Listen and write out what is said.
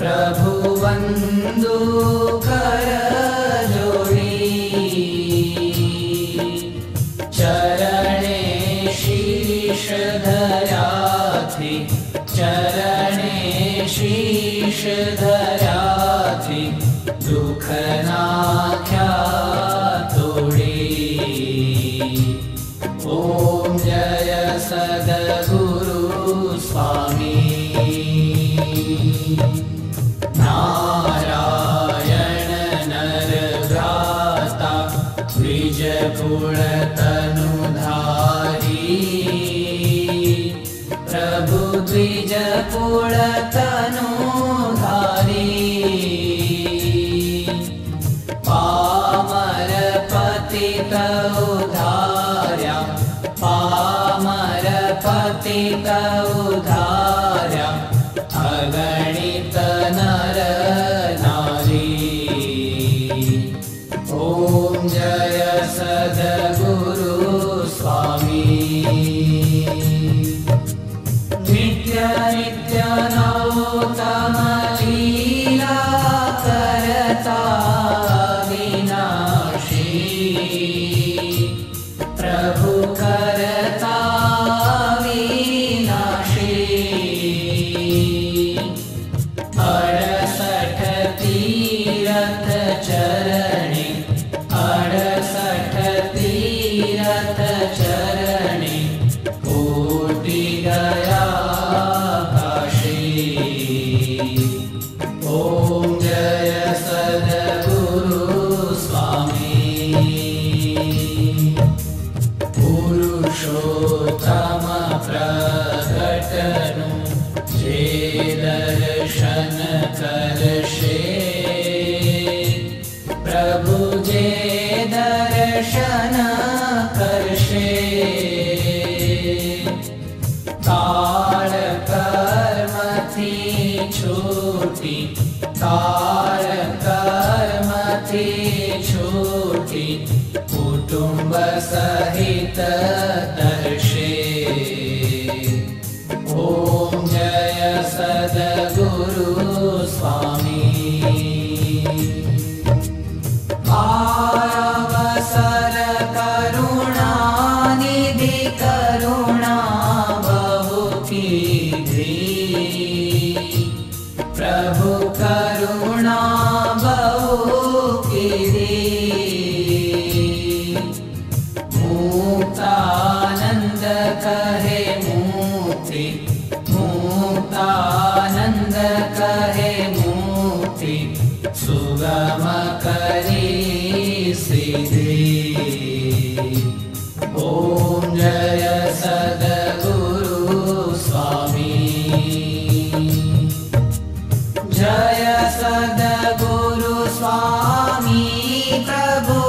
प्रभुबन् दुखि चरणे श्रीषधाथि चरणे श्रीषधचाथि दुखनाख्यां जय सदगुरु स्वामी love. छोटी कुटुम्ब सहित दर्श। ॐ जय सदगुरु स्वामी। Thank. स्वामी प्रभु।